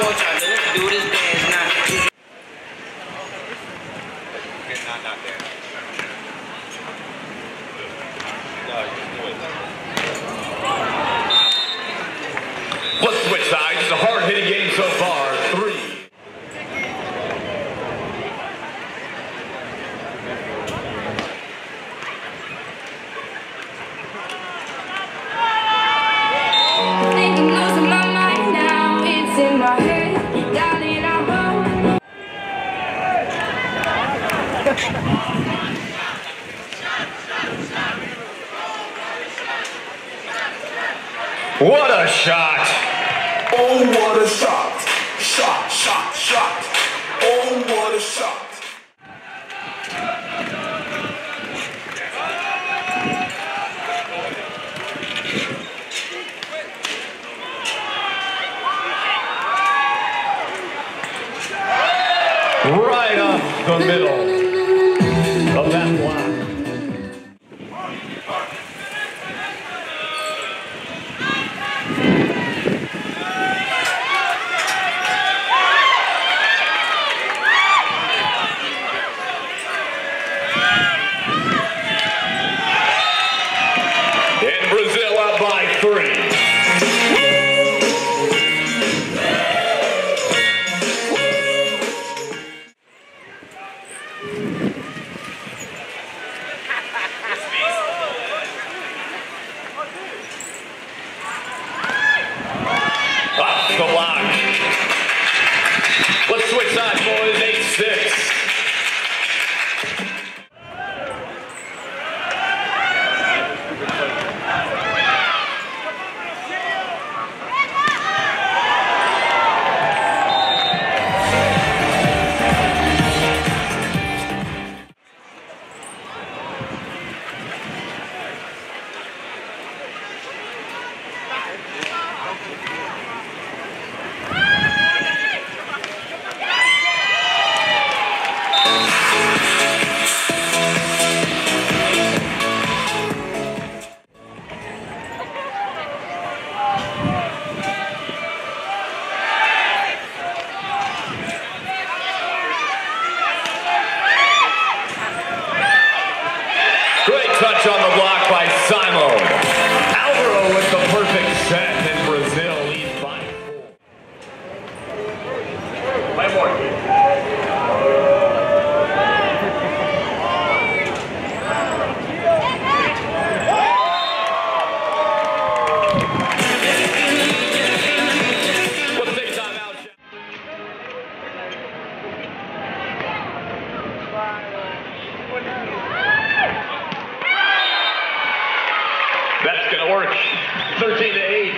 porch. I do with this dance. Shot, shot, shot. Oh, what a shot. Right up the middle. 13 to 8.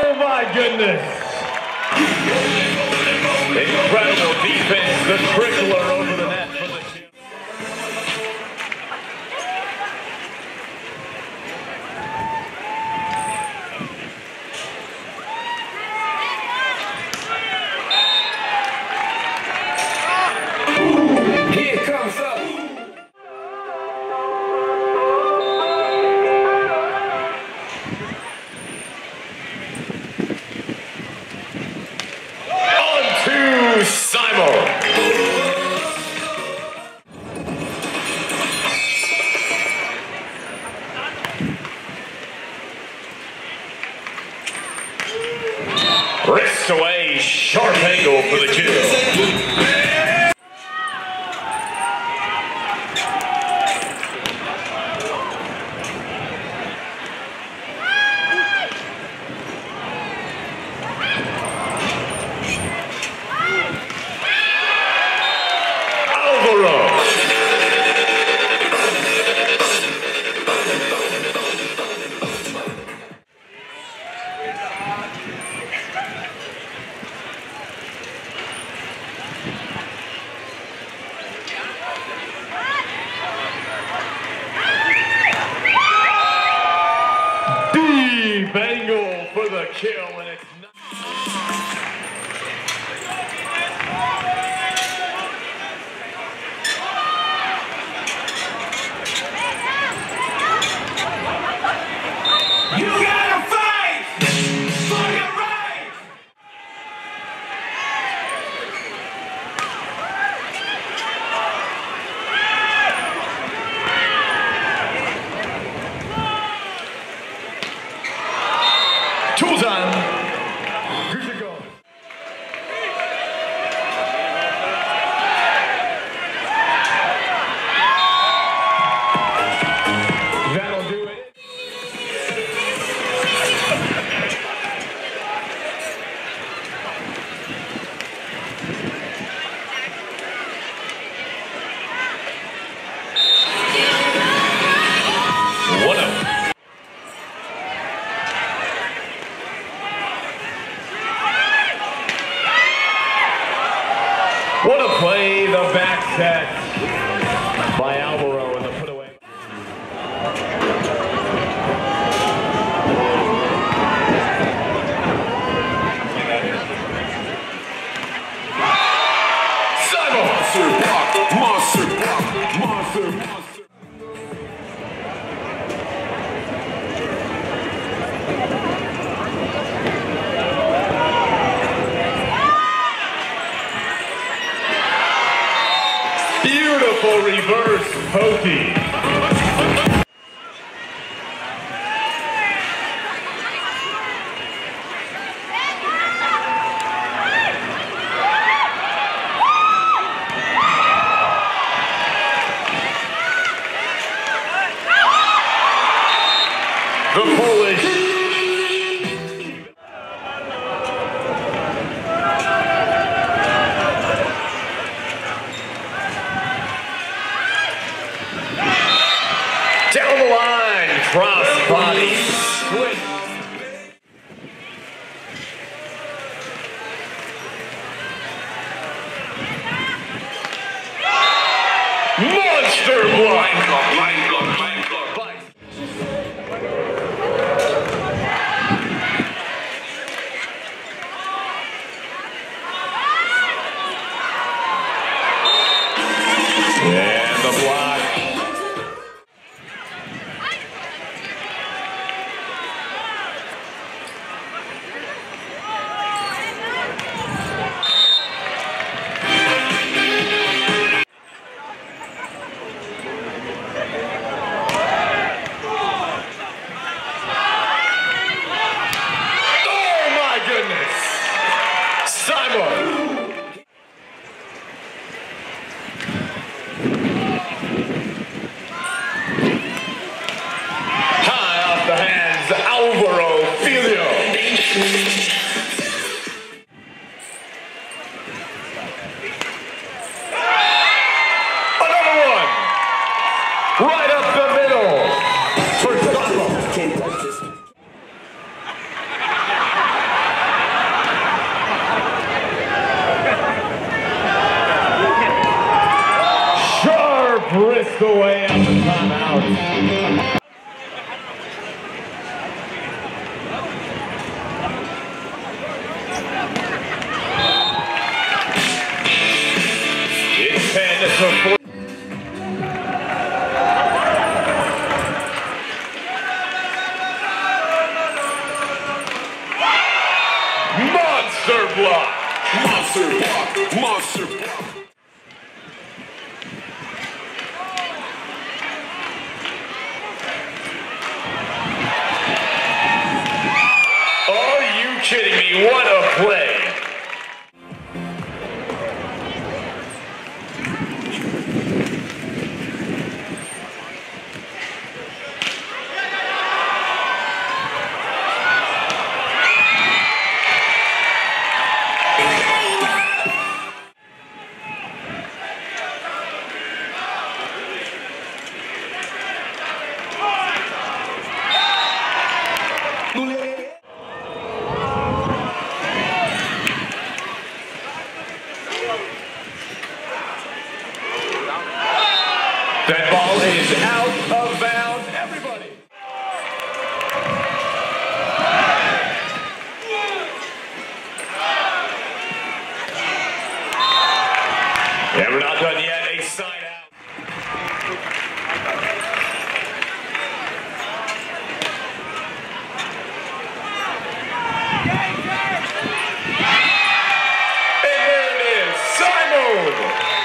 Oh my goodness. Incredible defense, the trickler. Cristo kill, and it's reverse pokey. right up the middle. What a Simon!